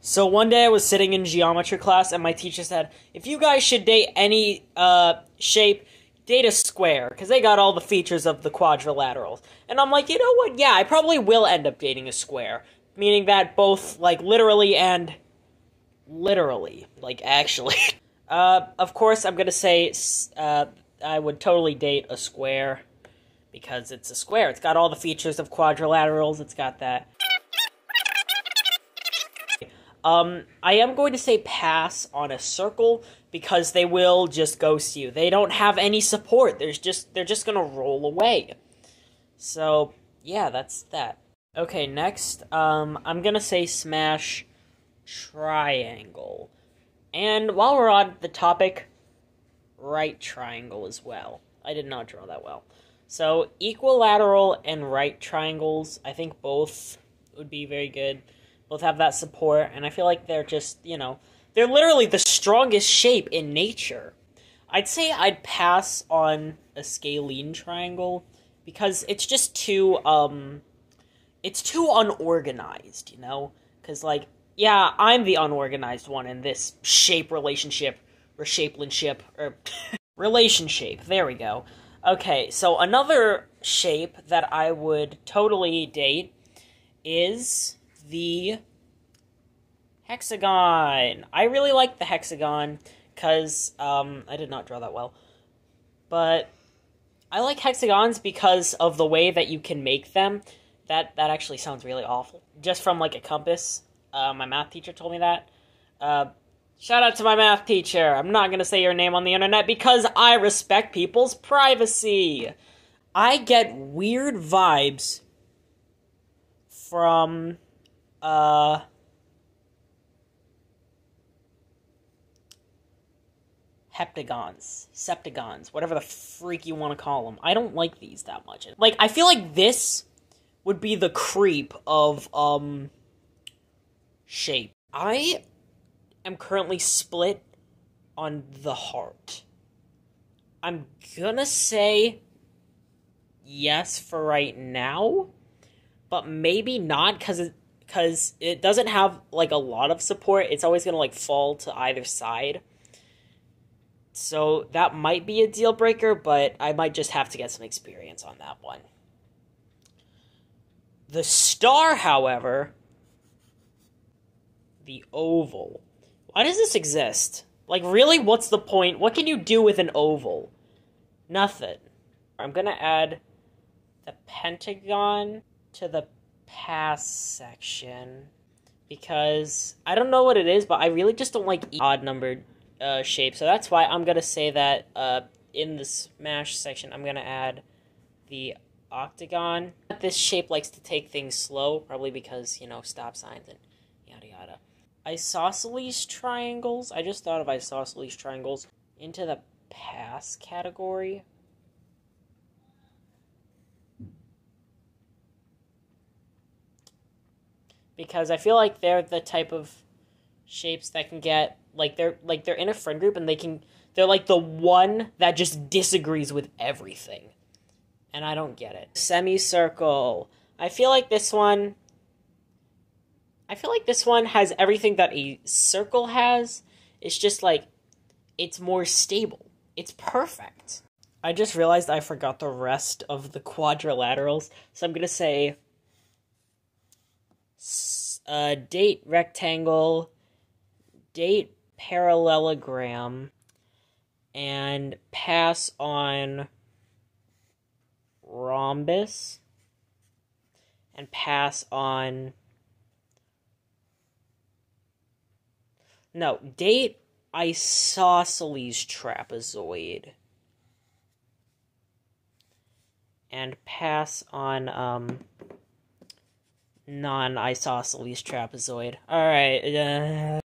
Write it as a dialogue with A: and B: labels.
A: So one day I was sitting in geometry class and my teacher said, if you guys should date any uh, shape, date a square, because they got all the features of the quadrilaterals. And I'm like, you know what? Yeah, I probably will end up dating a square. Meaning that both, like, literally and literally. Like, actually. Uh, of course, I'm gonna say uh, I would totally date a square because it's a square. It's got all the features of quadrilaterals. It's got that um, I am going to say pass on a circle because they will just ghost you. They don't have any support. There's just they're just gonna roll away. So yeah, that's that. Okay, next, um, I'm gonna say smash triangle. And while we're on the topic, right triangle as well. I did not draw that well. So equilateral and right triangles, I think both would be very good both have that support, and I feel like they're just, you know, they're literally the strongest shape in nature. I'd say I'd pass on a scalene triangle because it's just too um it's too unorganized, you know? Cuz like yeah, I'm the unorganized one in this shape relationship or shapelinship or relationship. There we go. Okay, so another shape that I would totally date is the hexagon. I really like the hexagon because um, I did not draw that well, but I like hexagons because of the way that you can make them. That that actually sounds really awful. Just from like a compass. Uh, my math teacher told me that. Uh, shout out to my math teacher. I'm not gonna say your name on the internet because I respect people's privacy. I get weird vibes from uh heptagons, septagons, whatever the freak you want to call them. I don't like these that much. Like I feel like this would be the creep of um shape. I am currently split on the heart. I'm gonna say yes for right now, but maybe not because it because it doesn't have like a lot of support. It's always gonna like fall to either side. So that might be a deal breaker, but I might just have to get some experience on that one. The star, however, the oval. Why does this exist? Like, really, what's the point? What can you do with an oval? Nothing. I'm gonna add the pentagon to the pass section because I don't know what it is, but I really just don't like odd numbered uh, shape. So that's why I'm to say that uh, in the smash section, I'm to add the octagon. This shape likes to take things slow, probably because, you know, stop signs and yada yada. Isosceles triangles. I just thought of isosceles triangles into the pass category. Because I feel like they're the type of shapes that can get like they're like they're in a friend group and they can they're like the one that just disagrees with everything. And I don't get it. Semicircle. I feel like this one I feel like this one has everything that a circle has. It's just like it's more stable. It's perfect. I just realized I forgot the rest of the quadrilaterals, so I'm gonna say uh, date rectangle, date parallelogram and pass on rhombus and pass on no date isosceles trapezoid and pass on um non isosceles trapezoid. All right uh...